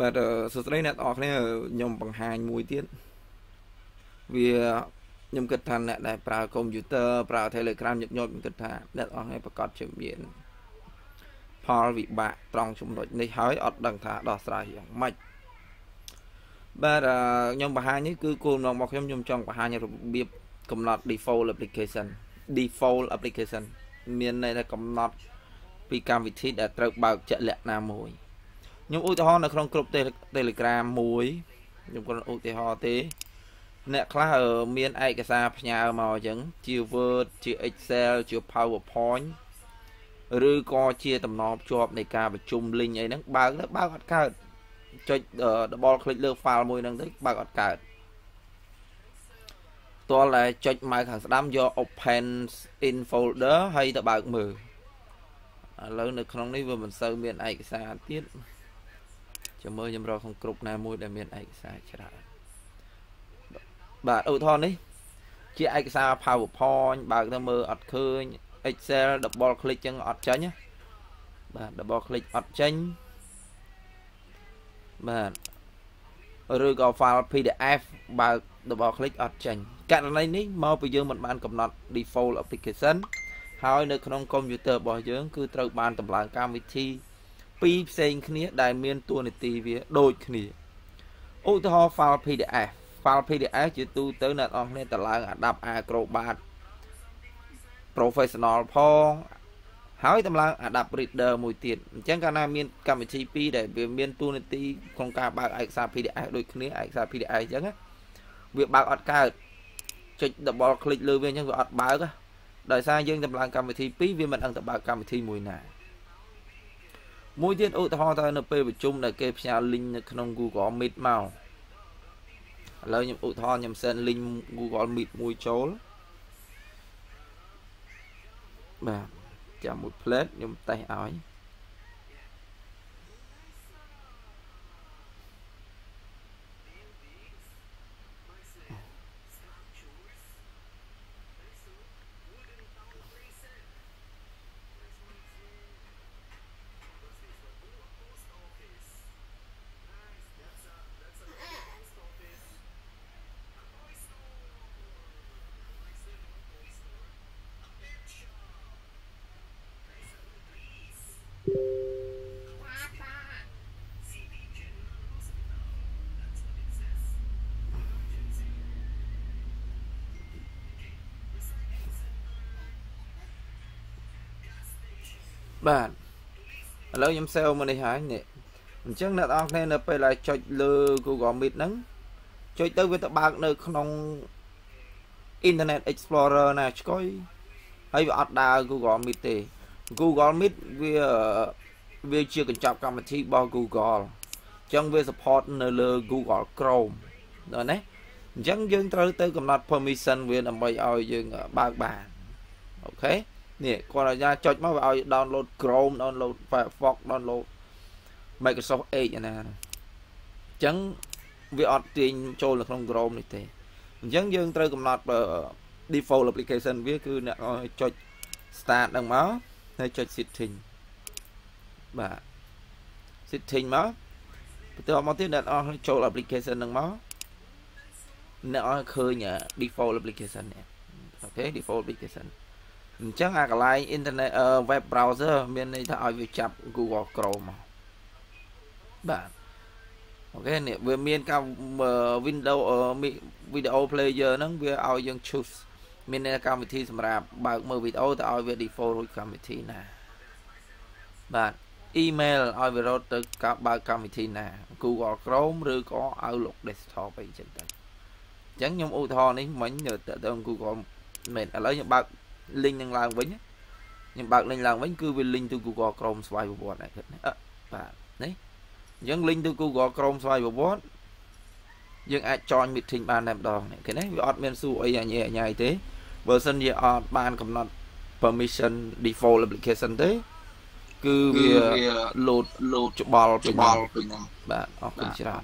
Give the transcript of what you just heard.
បាទសួស្តីអ្នកទាំងអស់គ្នាខ្ញុំបង្ហាញមួយទៀតវាខ្ញុំគិតថាអ្នកដែលប្រើកុំព្យូទ័រប្រើ Telegram ញឹកញាប់ខ្ញុំគិតថាអ្នកទាំងអស់គ្នាប្រកាសជាមានផលវិបាកត្រង់ចំណុចនេះហើយអត់ដឹងថាដោះស្រាយយ៉ាងម៉េចបាទខ្ញុំបង្ហាញនេះគឺគោលបំណងរបស់ខ្ញុំខ្ញុំចង់បង្ហាញរបៀបកំណត់ default application default application មានន័យថាកំណត់ពីកម្មវិធីដែលត្រូវបើកជាក់លាក់ណាមួយ ខ្ញុំឧទាហរណ៍នៅក្នុងក្រុម Telegram មួយខ្ញុំគ្រាន់ឧទាហរណ៍ទេអ្នកខ្លះមានឯកសារផ្ញើមកអញ្ចឹងជា Word ជា Excel ជា PowerPoint ឬក៏ជាតំណភ្ជាប់នៃការប្រជុំ link អីហ្នឹងបើកទៅបើកអត់កើតចុច double click លើ file មួយហ្នឹងទៅបើកអត់កើតតលតែចុចម៉ៅខាងស្ដាំយក open in folder ហើយទៅបើកមើលឥឡូវនៅក្នុងនេះវាមិនសូវមានឯកសារទៀត ចាំមើលខ្ញុំរកក្នុងក្រុមណាមួយដែលមានឯកសារច្រើនបាទឧទាហរណ៍នេះ ជាឯកសារ PowerPoint បើកទៅមើលអត់ឃើញ Excel double click ចឹងអត់ចេញបាទ double click អត់ចេញបាទឬក៏ file PDF បើក double click អត់ចេញករណីនេះមកពីយើងមិនបានកំណត់ default application ហើយនៅក្នុងកុំព្យូទ័ររបស់យើង គឺត្រូវបានតម្លើងកម្មវិធី ពីរផ្សេងគ្នាដែលមានតួនាទីវាដូចគ្នាឧទាហរណ៍ file PDF file PDF ជាទូទៅអ្នកនរគ្នាតម្លើង Adapt Acrobat Professional ផងហើយតម្លើង Adapt Reader មួយទៀតអញ្ចឹងកាលណាមានកម្មវិធីពីរដែលវាមានតួនាទីក្នុងការបើកឯកសារ PDF ដូចគ្នាឯកសារ PDF អញ្ចឹងវាបើកអត់កើតចុច double click លើវាអញ្ចឹងវាអត់បើកដោយសារយើងតម្លើងកម្មវិធីពីរវាមិនអង្គទៅបើកកម្មវិធីមួយណា មួយទៀតឧទាហរណ៍ទៅនៅពេលប្រជុំដែលគេផ្ញើ link នៅក្នុង Google Meet មកឥឡូវខ្ញុំឧទាហរណ៍ខ្ញុំ send link Google Meet មួយចូលបាទចាំមួយ plate ខ្ញុំតេស្តឲ្យ បាទឥឡូវខ្ញុំ save មកនេះហើយនេះអញ្ចឹងអ្នកនរគ្នានៅពេលដែលចុចលើ Google Meet ហ្នឹងចុចទៅវាទៅបើកនៅក្នុង Internet Explorer ណាឆ្កុយហើយវាអត់ដើរ Google Meet ទេ Google Meet វាវាជាកញ្ចប់កម្មវិធីរបស់ Google អញ្ចឹងវា support នៅលើ Google Chrome ដល់ណាអញ្ចឹងយើងត្រូវទៅកំណត់ permission វាដើម្បីឲ្យយើងបើកបានអូខេ នេះគាត់អាជ្ញាចុចមកវាឲ្យ download Chrome download Firefox download Microsoft Edge អាណាអញ្ចឹងវាអត់ទាញចូលនៅក្នុង Chrome នេះទេអញ្ចឹងយើងត្រូវកំណត់ default application វាគឺអ្នកចុច start ហ្នឹងមកហើយចុច setting បាទ setting មកបន្ទាប់មកទៀតអ្នកអស់ចូល application ហ្នឹងមកអ្នកអស់ឃើញ default application នេះអូខេ default application អញ្ចឹងអាកន្លែង internet web browser មានន័យថាឲ្យវាចាប់ Google Chrome មកបាទអូខេនេះវាមានការ window video player ហ្នឹងវាឲ្យយើង choose មានកម្មវិធីសម្រាប់បើកមើលវីដេអូទៅឲ្យវា default រួចកម្មវិធីណាបាទ email ឲ្យវារត់ទៅកាបើកកម្មវិធីណា Google Chrome ឬក៏ Outlook desktop អីចឹងទៅអញ្ចឹងខ្ញុំឧទាហរណ៍នេះមិញទៅទៅ Google មែនឥឡូវខ្ញុំបើក link នឹងឡើងវិញខ្ញុំបើក link ឡើងវិញគឺវា link ទៅ Google Chrome ស្វ័យប្រវត្តិហ្នឹងបាទនេះអញ្ចឹង link ទៅ Google Chrome ស្វ័យប្រវត្តិយើងអាច join meeting បានតែម្ដងនេះឃើញទេវាអត់មានសួរអីអញអញទេបើសិនជាអត់បានកំណត់ permission default application ទេគឺវា load load ច្បល់ពេញបាទអរគុណច្រើន